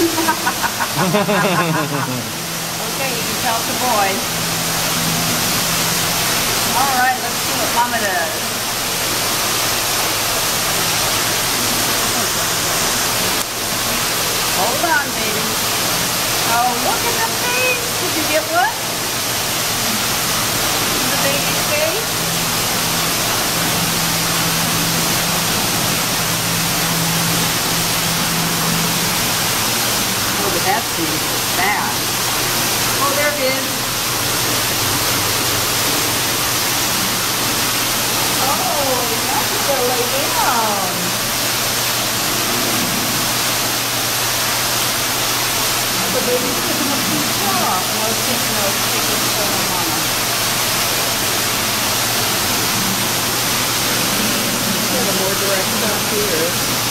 okay, you can tell the boys. All right, let's see what Mama does. Hold on, baby. Oh, look at the face. Did you what? The baby's face? Oh. Oh, there it is. Oh, now she's gonna lay down. The baby's picking up some stuff. No, it's taking no, so mama. Yeah, the more direct stuff here.